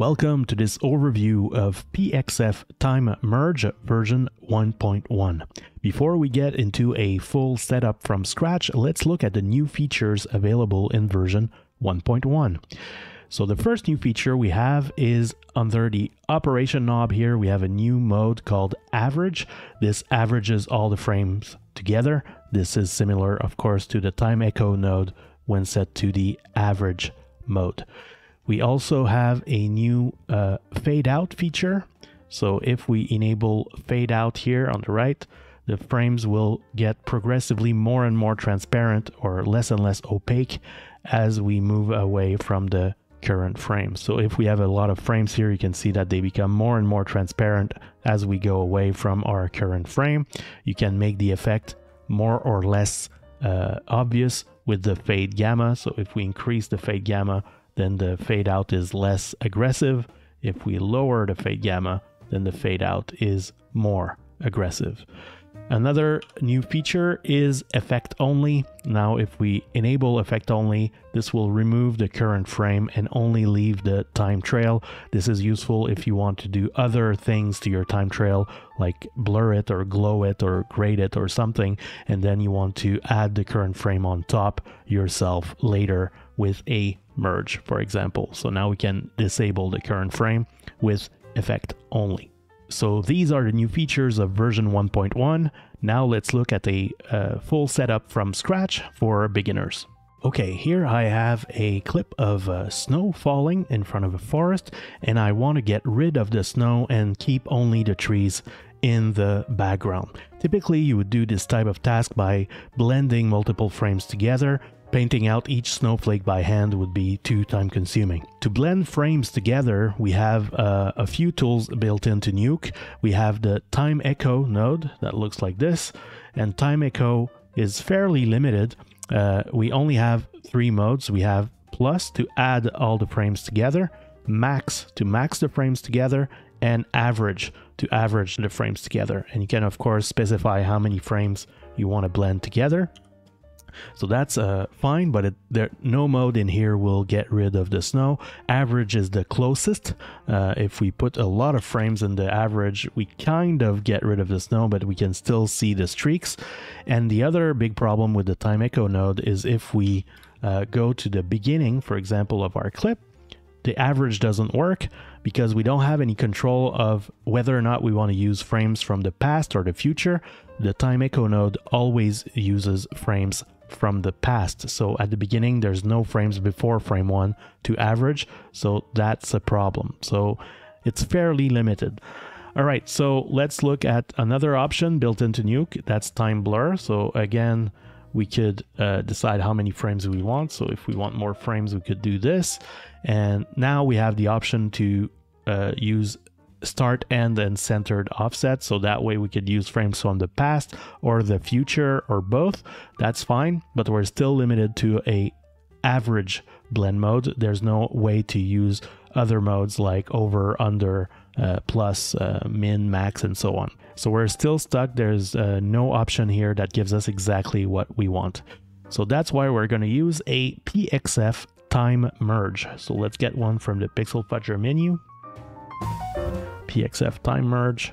Welcome to this overview of PXF Time Merge version 1.1. Before we get into a full setup from scratch, let's look at the new features available in version 1.1. So the first new feature we have is under the operation knob here, we have a new mode called average. This averages all the frames together. This is similar, of course, to the time echo node when set to the average mode. We also have a new uh, fade out feature. So if we enable fade out here on the right, the frames will get progressively more and more transparent or less and less opaque as we move away from the current frame. So if we have a lot of frames here, you can see that they become more and more transparent as we go away from our current frame. You can make the effect more or less uh, obvious with the fade gamma. So if we increase the fade gamma, then the fade out is less aggressive. If we lower the fade gamma, then the fade out is more aggressive. Another new feature is effect only. Now if we enable effect only, this will remove the current frame and only leave the time trail. This is useful if you want to do other things to your time trail like blur it or glow it or grade it or something and then you want to add the current frame on top yourself later with a merge for example. So now we can disable the current frame with effect only. So these are the new features of version 1.1. Now let's look at a uh, full setup from scratch for beginners. Okay, here I have a clip of uh, snow falling in front of a forest and I want to get rid of the snow and keep only the trees in the background. Typically you would do this type of task by blending multiple frames together Painting out each snowflake by hand would be too time consuming. To blend frames together, we have uh, a few tools built into Nuke. We have the Time Echo node that looks like this, and Time Echo is fairly limited. Uh, we only have three modes. We have plus to add all the frames together, max to max the frames together, and average to average the frames together. And you can of course specify how many frames you want to blend together. So that's uh, fine, but it, there no mode in here will get rid of the snow. Average is the closest. Uh, if we put a lot of frames in the average, we kind of get rid of the snow, but we can still see the streaks. And the other big problem with the time echo node is if we uh, go to the beginning, for example, of our clip, the average doesn't work because we don't have any control of whether or not we want to use frames from the past or the future. The time echo node always uses frames from the past. So at the beginning, there's no frames before frame one to average. So that's a problem. So it's fairly limited. All right, so let's look at another option built into Nuke. That's time blur. So again, we could uh, decide how many frames we want. So if we want more frames, we could do this. And now we have the option to uh, use start end and centered offset so that way we could use frames from the past or the future or both. That's fine but we're still limited to a average blend mode. There's no way to use other modes like over under uh, plus uh, min max and so on. So we're still stuck. There's uh, no option here that gives us exactly what we want. So that's why we're going to use a pxf time merge. So let's get one from the Pixelfudger menu PXF time merge.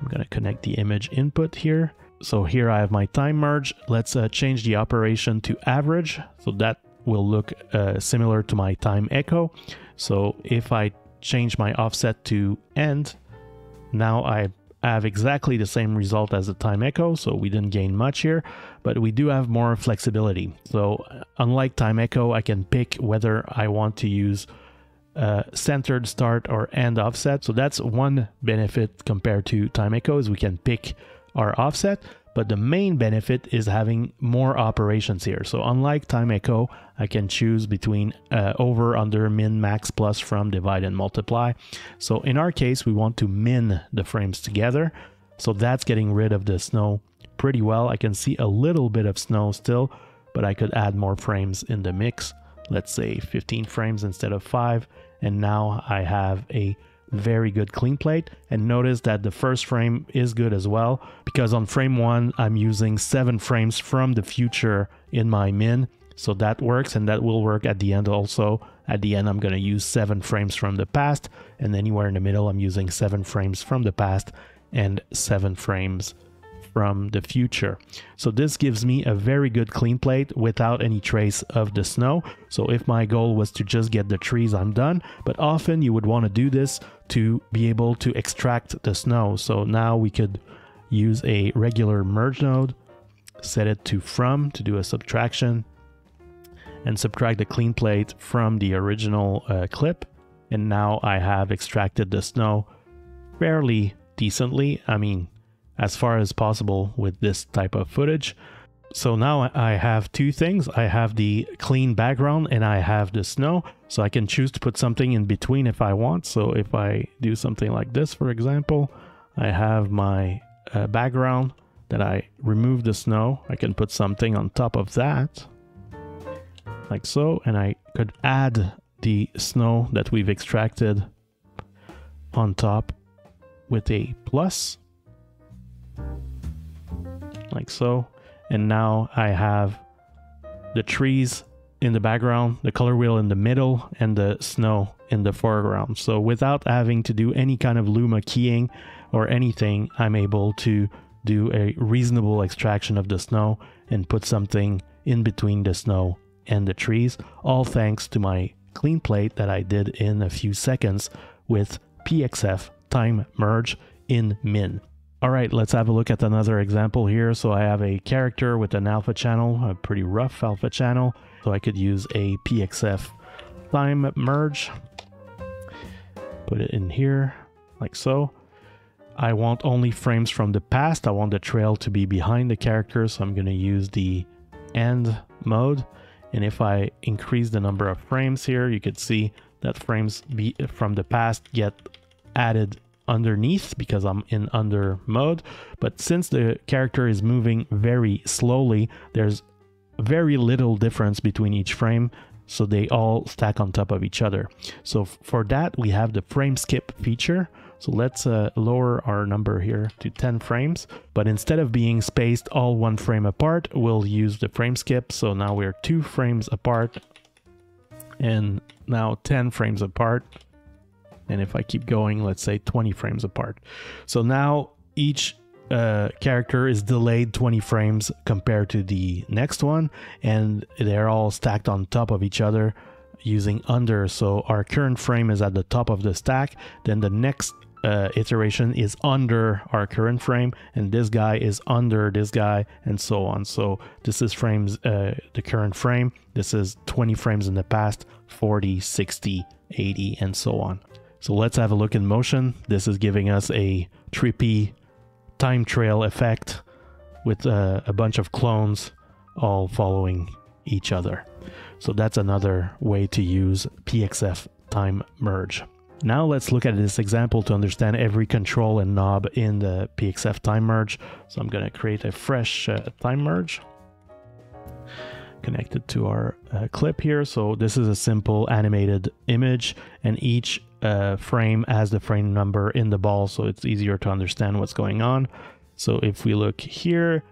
I'm going to connect the image input here. So here I have my time merge. Let's uh, change the operation to average. So that will look uh, similar to my time echo. So if I change my offset to end, now I have exactly the same result as the time echo. So we didn't gain much here, but we do have more flexibility. So uh, unlike time echo, I can pick whether I want to use uh, centered start or end offset. So that's one benefit compared to Time Echo is we can pick our offset. But the main benefit is having more operations here. So unlike Time Echo, I can choose between uh, over, under, min, max, plus, from, divide, and multiply. So in our case, we want to min the frames together. So that's getting rid of the snow pretty well. I can see a little bit of snow still, but I could add more frames in the mix let's say 15 frames instead of 5 and now I have a very good clean plate and notice that the first frame is good as well because on frame 1 I'm using 7 frames from the future in my min So that works and that will work at the end also. At the end, I'm going to use seven frames from the past and anywhere in the middle, I'm using seven frames from the past and seven frames from the future. So this gives me a very good clean plate without any trace of the snow. So if my goal was to just get the trees, I'm done. But often you would want to do this to be able to extract the snow. So now we could use a regular merge node, set it to from to do a subtraction and subtract the clean plate from the original uh, clip. And now I have extracted the snow fairly decently. I mean, as far as possible with this type of footage. So now I have two things. I have the clean background and I have the snow. So I can choose to put something in between if I want. So if I do something like this, for example, I have my uh, background that I remove the snow. I can put something on top of that like so. And I could add the snow that we've extracted on top with a plus like so. And now I have the trees in the background, the color wheel in the middle, and the snow in the foreground. So without having to do any kind of Luma keying or anything, I'm able to do a reasonable extraction of the snow and put something in between the snow and the trees, all thanks to my clean plate that I did in a few seconds with PXF time merge in min. All right, let's have a look at another example here. So I have a character with an alpha channel, a pretty rough alpha channel. So I could use a PXF time merge, put it in here like so. I want only frames from the past. I want the trail to be behind the character. So I'm going to use the end mode. And if I increase the number of frames here, you could see that frames from the past get added underneath because I'm in under mode. But since the character is moving very slowly, there's very little difference between each frame. So they all stack on top of each other. So for that, we have the frame skip feature. So let's uh, lower our number here to 10 frames. But instead of being spaced all one frame apart, we'll use the frame skip. So now we're two frames apart and now 10 frames apart and if I keep going, let's say 20 frames apart. So now each uh, character is delayed 20 frames compared to the next one, and they're all stacked on top of each other using under. So our current frame is at the top of the stack, then the next uh, iteration is under our current frame. And this guy is under this guy and so on. So this is frames uh, the current frame. This is 20 frames in the past 40 60 80 and so on so let's have a look in motion. This is giving us a trippy time trail effect with uh, a bunch of clones all following each other. So that's another way to use PXF time merge. Now let's look at this example to understand every control and knob in the PXF time merge. So I'm going to create a fresh uh, time merge connected to our uh, clip here. So this is a simple animated image and each uh, frame as the frame number in the ball so it's easier to understand what's going on. So if we look here,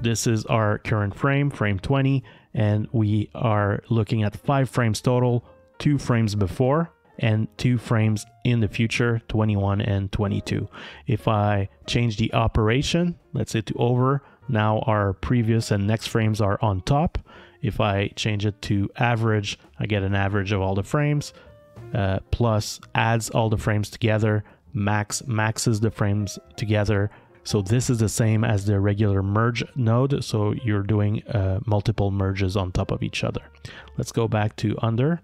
this is our current frame, frame 20, and we are looking at five frames total, two frames before and two frames in the future, 21 and 22. If I change the operation, let's say to over, now our previous and next frames are on top. If I change it to average, I get an average of all the frames, uh, plus adds all the frames together, max maxes the frames together. So this is the same as the regular merge node. So you're doing uh, multiple merges on top of each other. Let's go back to under.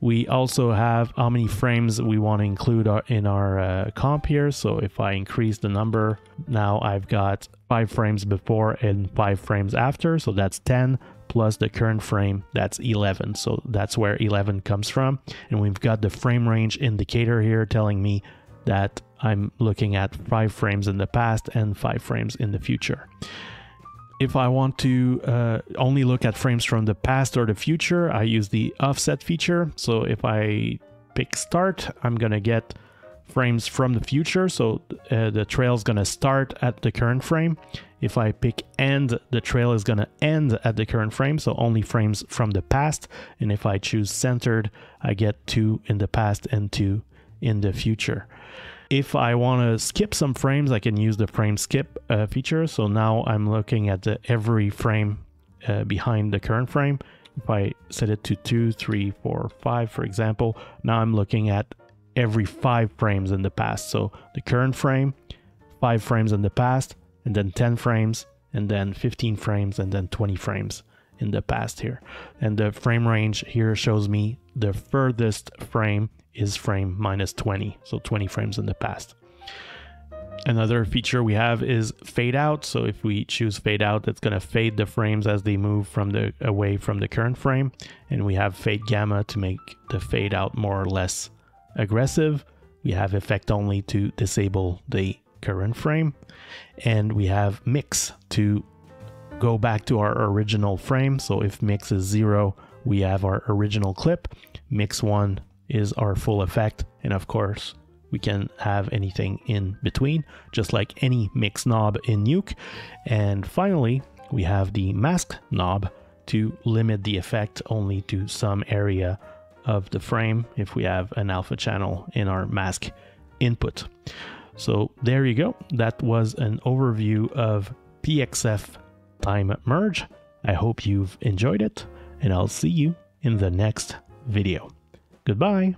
We also have how many frames we want to include our, in our uh, comp here. So if I increase the number, now I've got five frames before and five frames after. So that's 10 plus the current frame, that's 11. So that's where 11 comes from. And we've got the frame range indicator here telling me that I'm looking at five frames in the past and five frames in the future if I want to uh, only look at frames from the past or the future, I use the offset feature. So if I pick start, I'm to get frames from the future. So uh, the trail is going to start at the current frame. If I pick end, the trail is going to end at the current frame. So only frames from the past. And if I choose centered, I get two in the past and two in the future. If I want to skip some frames, I can use the frame skip uh, feature. So now I'm looking at the every frame uh, behind the current frame. If I set it to two, three, four, five, for example, now I'm looking at every five frames in the past. So the current frame, five frames in the past, and then 10 frames, and then 15 frames, and then 20 frames in the past here. And the frame range here shows me the furthest frame is frame minus 20, so 20 frames in the past. Another feature we have is fade out. So if we choose fade out, it's going to fade the frames as they move from the away from the current frame. And we have fade gamma to make the fade out more or less aggressive. We have effect only to disable the current frame. And we have mix to go back to our original frame. So if mix is zero, we have our original clip. Mix one is our full effect. And of course, we can have anything in between, just like any mix knob in Nuke. And finally, we have the mask knob to limit the effect only to some area of the frame if we have an alpha channel in our mask input. So there you go. That was an overview of PXF time merge. I hope you've enjoyed it and I'll see you in the next video. Goodbye.